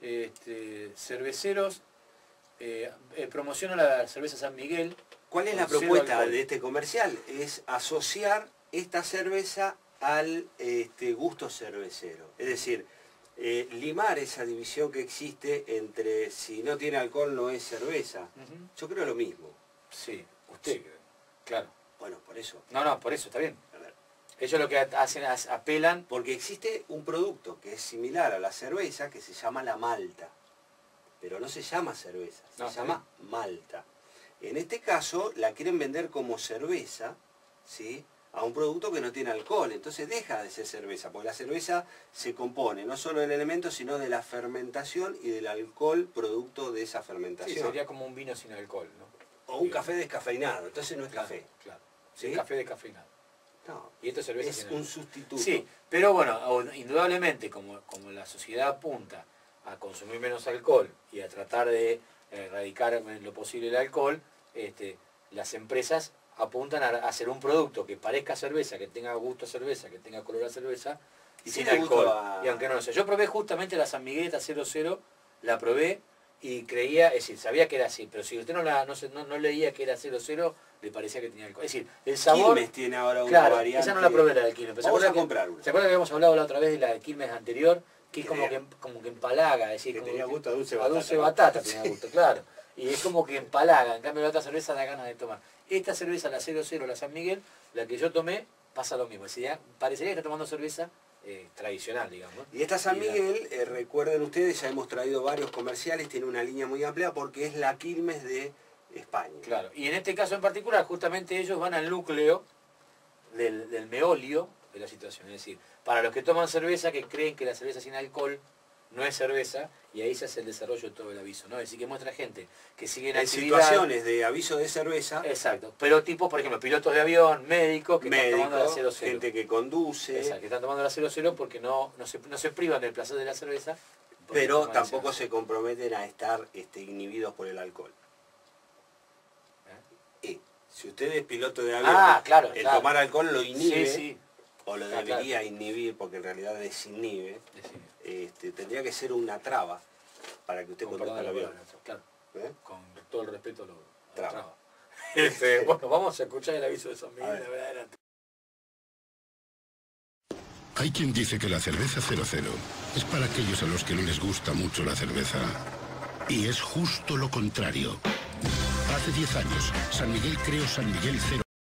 Este, cerveceros, eh, eh, promociona la cerveza San Miguel. ¿Cuál es la propuesta de este comercial? Es asociar esta cerveza al este, gusto cervecero. Es decir, eh, limar esa división que existe entre si no tiene alcohol no es cerveza. Yo creo lo mismo. Sí, usted, claro. Bueno, por eso. No, no, por eso está bien. Ellos lo que hacen es apelan. Porque existe un producto que es similar a la cerveza que se llama la malta. Pero no se llama cerveza, se No, llama malta. En este caso la quieren vender como cerveza, ¿sí? A un producto que no tiene alcohol. Entonces deja de ser cerveza, porque la cerveza se compone no solo del elemento, sino de la fermentación y del alcohol producto de esa Sí, fermentación. sería como un vino sin alcohol, ¿no? O un café descafeinado, entonces no es Claro, café. Claro. ¿Sí? Sí, café descafeinado. No, Y esto es cerveza es sin un sustituto. Sí, pero bueno, indudablemente como, como la sociedad apunta a consumir menos alcohol y a tratar de erradicar en lo posible el alcohol, este, las empresas apuntan a hacer un producto que parezca cerveza, que tenga gusto a cerveza, que tenga color a cerveza y sin alcohol. a- Y aunque no lo sea. Yo probé justamente la San Migueleta 00, la probé y creía, es decir, sabía que era así, pero si usted no, la, no, se- no, no leía que era 00, le parecía que tenía alcohol. Es decir, el sabor... Quilmes tiene ahora una Claro, variante. esa no la probé la de Quilmes. pero ¿se Vamos a que- comprar una. ¿Se acuerda que habíamos hablado la otra vez de la de Quilmes anterior? Que es como que, como que empalaga, es decir, Que como tenía gusto a dulce a batata. dulce batata tenía gusto, claro. Y es como que empalaga, en cambio la otra cerveza da ganas de tomar. Esta cerveza, la 00, la San Miguel, la que yo tomé, pasa lo mismo. Es decir, parecería que está tomando cerveza eh, tradicional, digamos. Y esta San Miguel, eh, recuerden ustedes, ya hemos traído varios comerciales, tiene una línea muy amplia porque es la Quilmes de España. Claro, y en este caso en particular, justamente ellos van al núcleo del, del meolio de la situación. Es decir, para los que toman cerveza, que creen que la cerveza sin alcohol no es cerveza, y ahí se hace el desarrollo de todo el aviso, ¿no? Es decir, que muestra gente que sigue en actividad- situaciones de aviso de cerveza, Exacto, pero tipo, por ejemplo, pilotos de avión, médicos que están tomando la médicos, 00. gente que conduce, Exacto, que están tomando la 00 porque no, no, se, no se privan del placer de la cerveza. pero tampoco 00. se comprometen a estar este, inhibidos por el alcohol. ¿Eh? Y si usted es piloto de avión, Ah, claro, el claro. tomar alcohol lo inhibe, Sí, sí. O lo Ah, debería inhibir, porque en realidad desinhibe, este, tendría que ser una traba para que usted Con conduzca el avión. Claro. ¿eh? con todo el respeto lo Traba. traba. Este, bueno, vamos a escuchar el aviso de San Miguel, la verdad. Hay quien dice que la cerveza 00 es para aquellos a los que no les gusta mucho la cerveza. Y es justo lo contrario. Hace 10 años, San Miguel creó San Miguel 0.